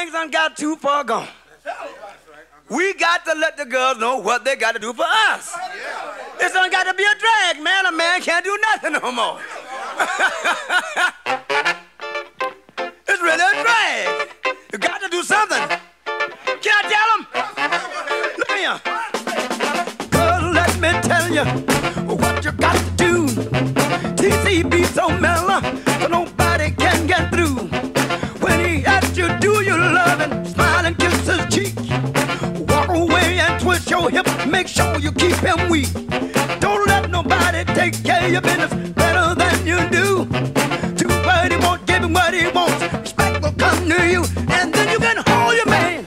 things done got too far gone. We got to let the girls know what they got to do for us. It's done got to be a drag, man. A man can't do nothing no more. it's really a drag. You got to do something. Can I tell them? Look here. Uh. Girl, let me tell you what you got to do. TCB so mellow, Sure you keep him weak. Don't let nobody take care of your business better than you do. Do what he wants, give him what he wants. Respect will come to you, and then you can hold your man.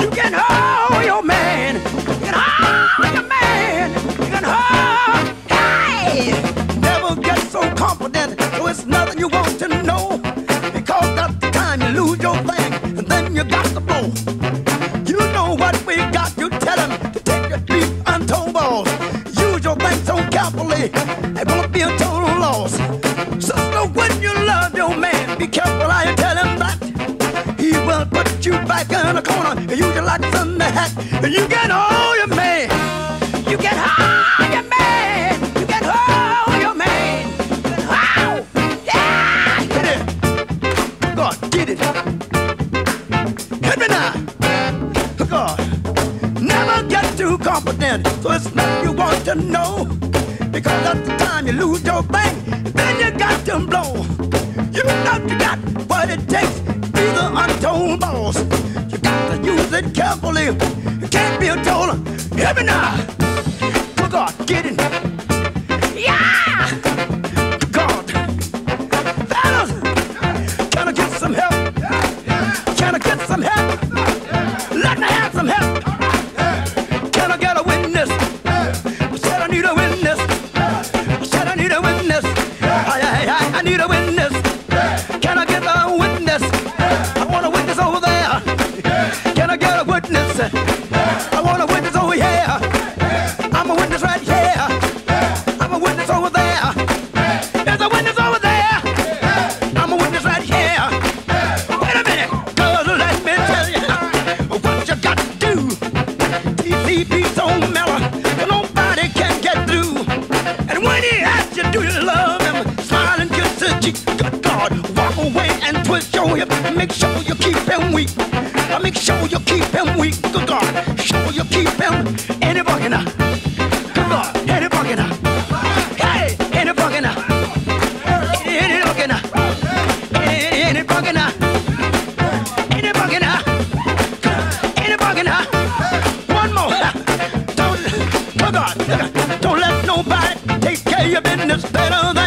You can hold your man. You can hold your man. You can hold. Hey! Never get so confident, so it's nothing you want to know. When you love your man, be careful how you tell him that. He will put you back in a corner and use your lights in the hat. And you can hold your man. You can hold your man. You can hold your man. Hold. Yeah! Get it. God, get it. Hit me now. God. Never get too confident, so it's nothing you want to know. Because at the time you lose your thing, then you got to blow. You know you got what it takes, to be the untold boss. You got to use it carefully. You can't be a total. Hear me now. Good God, get it. Need a witness. Can I get a witness? I want a witness over there. Can I get a witness? I want a witness over here. I'm a witness right here. I'm a witness over there. There's a witness over there. I'm a witness right here. Wait a minute, girl, let me tell you what you got to do. TCB twist your hip. Make sure you keep him weak. Uh, Make sure you keep him weak. Good God, sure you keep him any bucket now. Uh? Good God, any bucket now. Uh? Hey, any bucket now. Uh? Any, any bucket now. Any, any bucket now. Now. Any bucket. One more. Don't, good God, don't let nobody take your business better than